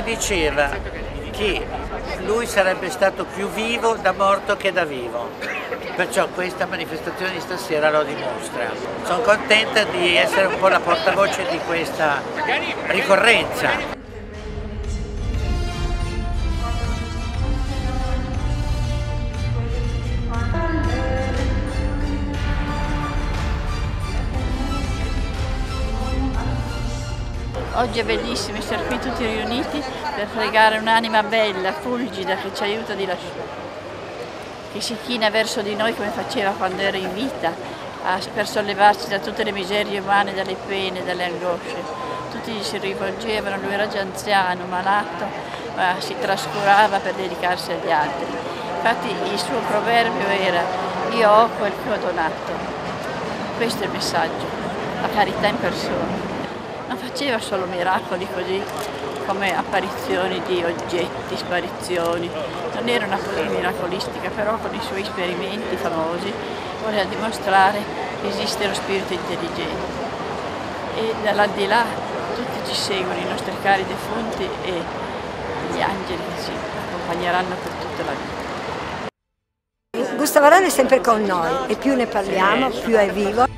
diceva che lui sarebbe stato più vivo da morto che da vivo. Perciò questa manifestazione di stasera lo dimostra. Sono contenta di essere un po' la portavoce di questa ricorrenza. Oggi è bellissimo essere qui tutti riuniti per pregare un'anima bella, fulgida, che ci aiuta di lasciare, che si china verso di noi come faceva quando era in vita, per sollevarci da tutte le miserie umane, dalle pene, dalle angosce. Tutti si rivolgevano, lui era già anziano, malato, ma si trascurava per dedicarsi agli altri. Infatti il suo proverbio era io ho quel che ho donato. Questo è il messaggio, la carità in persona faceva solo miracoli così come apparizioni di oggetti, sparizioni, non era una cosa miracolistica, però con i suoi esperimenti famosi voleva dimostrare che esiste lo spirito intelligente. E dall'aldilà tutti ci seguono, i nostri cari defunti e gli angeli che ci accompagneranno per tutta la vita. Gustavo Arana è sempre con noi e più ne parliamo, più è vivo.